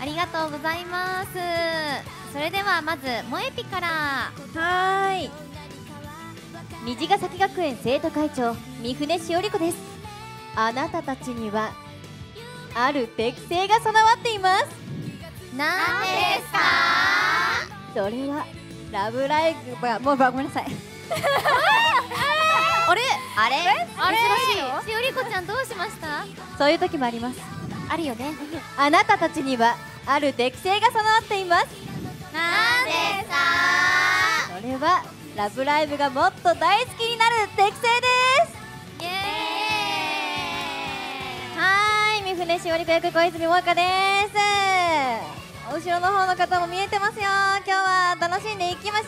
ありがとうございます。それではまず萌えぴから。はーい。虹ヶ崎学園生徒会長三船しおり子です。あなたたちにはある適性が備わっています。なんですか？それはラブライブ。はもうごめんなさい。あれ？あれ？あれ珍しいよ。しおりこちゃんどうしました？そういう時もあります。あるよね。あなたたちにはある適性が備わっています。なんですかそれはラブライブがもっと大好きになる適性です。イエはーい三船しおり子役小泉萌香です。後ろの方の方も見えてますよ。今日は楽しんでいきましょ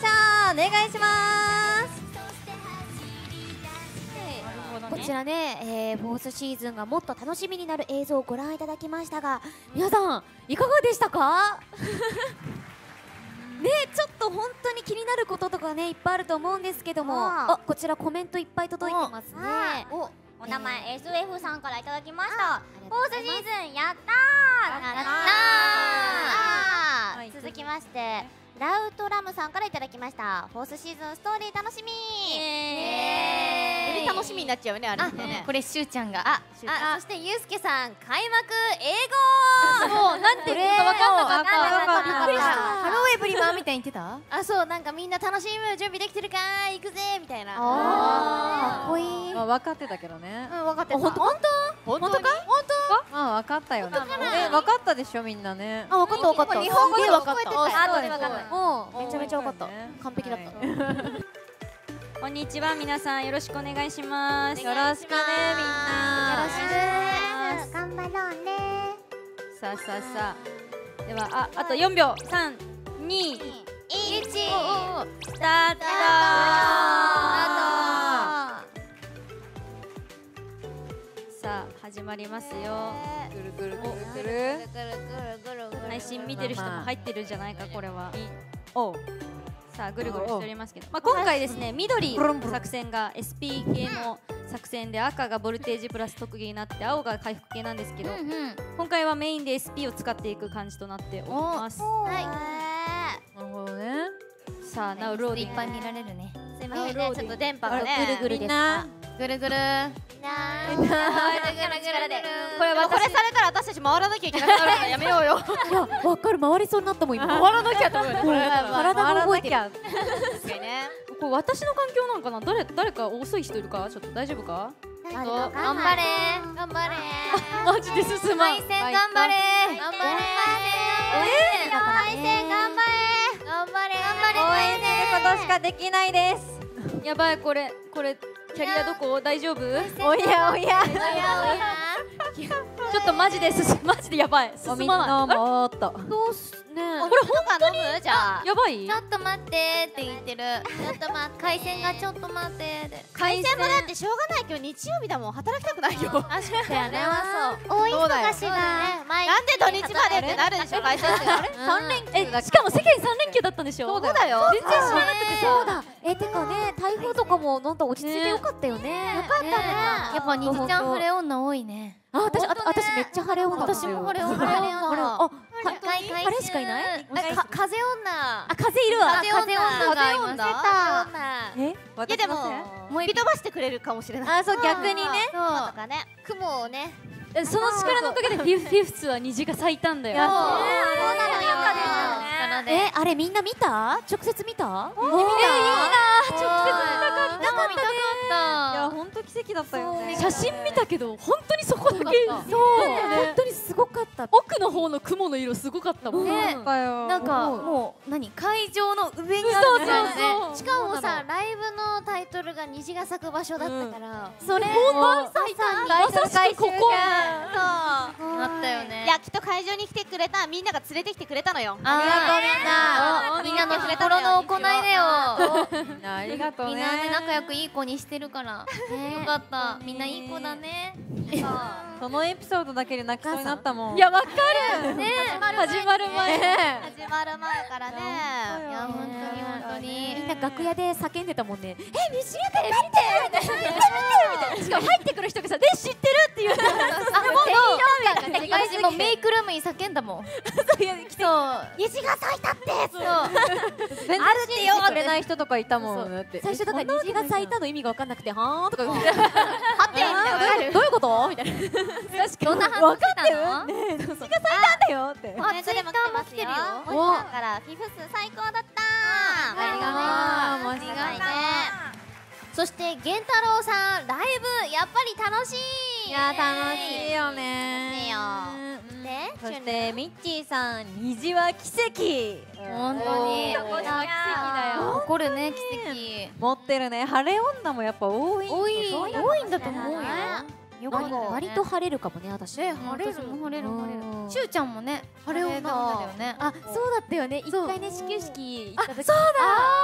う。お願いしますこちらね、えー、フォースシーズンがもっと楽しみになる映像をご覧いただきましたが皆さんいかがでしたか？ねちょっと本当に気になることとかねいっぱいあると思うんですけども。ああ。こちらコメントいっぱい届いてますね。おお名前 SF さんからいただきました。フォースシーズンやったー。続きましてラウトラムさんからいただきました。フォースシーズンストーリー楽しみなっちゃうよねあれあねこれしゅうちゃんが。ああそしてゆうすけさん開幕英語。もうなんて言ってるか分かんなかった。わかんなかった。びっくりした。ハローエブリマンみたいに言ってた？あそうなんかみんな楽しむ準備できてるかー行くぜみたいな。あー。かっこいい。まあ分かってたけどね。うん分かってた。本当？本本当か？まあ分かったよね分かったでしょみんなね。あ分かった分かった。日本語で分かった。あ後で分かんないうん。めちゃめちゃ分かった。ね完璧だった。はいこんにちは皆さんよろしくお願いします。よろしくねみんな。よろしく。頑張ろうね。さあさあさあ。ではああと4秒。三二一。スタートさあ始まりますよ。ぐるぐるぐるぐる。ぐる。ぐるぐる配信見てる人も入ってるんじゃないかこれは。おう。さあぐるぐるしておりますけど、まあ、今回ですね緑の作戦が SP 系の作戦で赤がボルテージプラス特技になって青が回復系なんですけど、今回はメインで SP を使っていく感じとなっております。はい。なるほどね。さあナウローディいっぱい見られるね。すいませんね。ちょっと電波がね。ぐるぐるですか？ぐるぐる。なー。ぐるぐるぐるで これこれされたら私たち回らなきゃいけなくなるから やめようよ。いや分かる回りそうになったもん今。回らなきゃと思 う体が動いてる確かにね。これ私の環境なんかな？誰誰か遅い人いるか？ちょっと大丈夫か？頑頑張れ。頑張れ。マジで進まん配線頑張れ。頑張れ配線頑張れ。頑張れ。頑張応援することしかできないです。やばい。これこれキャリアどこ？大丈夫？おやおや。ちょっとマジで進マジでやばい。お水進まない。飲もうっと。どうすね？これ本当に飲む？じゃあ。やばい？ちょっと待ってって言ってる。ちょっと待って回線がちょっと待ってって。回線もだってしょうがない。今日日曜日だもん。働きたくないよ。確かにそれはそう大忙しがな。んで土日までってなるでしょ？会社って。あれ？三連えしかも世間三連休だったんでしょ？そうだよ。全然知らなくてそうだえてかね台風とかもなんか落ち着いてよかったよね。よかったね。やっぱにじちゃん晴れ女多いね。あ私あ私めっちゃ晴れ女。私も晴れ女。晴れ女あ晴れしかいない？か風女。あ風いるわ。風女。がいます風女。え？いやでも吹き飛ばしてくれるかもしれない。あそう逆にね。そう。とかね。雲をね。えその力のおかげでフィフフィフスは虹が咲いたんだよ。そう。なのよ。えあれみんな見た？直接見た？見たいいな直接見たかいや本当奇跡だったよね。写真見たけど本当にそこだけ。そう。本当にすごかった。奥の方の雲の色すごかったもんね。なんかもう何？会場の上にあるそうみたいなねそう。しかもさライブのタイトルが虹が咲く場所だったから。それ本番最短まさしくここ。そうあったよね。いやきっと会場に来てくれたみんなが連れてきてくれたのよ。あーみんなの心の行いだよ。みんなありがとうね。みんなね仲良くいい子にしてるから。よかった。みんないい子だね。そのエピソードだけで泣きそうになったもん。いやわかる。ね。始まる前。ね始まる前からね。いや本当に。みんな楽屋で叫んでたもんね。え西がくん待ってみたいな見てみたいなしかも入ってくる人がさ「で知ってる?」って言うあもう私もメイクルームに叫んだもんそう虹が咲いたってそう全然信じてくれない人とかいたもん最初だから虹が咲いたの意味が分かんなくてはーんとかどういうこと？みたいな。確かに。どんな反応してたの？虹が咲いたんだよって。コメントでも来てますよ。お。おいさんからフィフス最高だった。ありがとう。ありがたいね。そして源太郎さんライブやっぱり楽しい。いや楽しいよね楽しいよそしてミッチーさん虹は奇跡。本当に。これは奇跡だよ。起こるね奇持ってるね。晴れ女もやっぱ多い跡多い多いんだと思うよよ割割と晴れるかもね私。ね晴れる。晴れるうん晴れる。しゅうちゃんもね晴れ女。だよね。あそうだったよね。一回ね始球式行った時。そう。だ。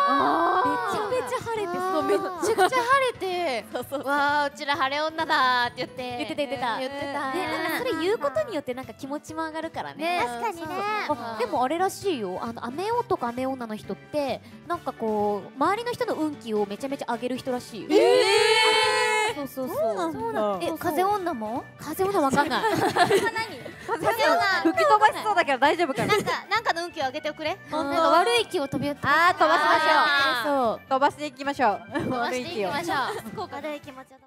あめちゃめちゃ晴れてそうめっちゃ。くちゃ晴れて。わあうちら晴れ女だって言って。言ってた言ってた。言ってたねなんかそれ言うことによってなんか気持ちも上がるからね。ね確かにね。あでもあれらしいよ。あの雨男か雨女の人ってなんかこう周りの人の運気をめちゃめちゃ上げる人らしいよ。えそうそうそう。そうなんだ。え風女も？風女わかんない。風が吹き飛ばしそうだけど大丈夫かな。なんかなんかの運気を上げておくれ。なんか悪い気を飛びあー飛ばしましょう。あそう。飛ばしていきましょう。飛ばしていきましょう。福岡で気持ちを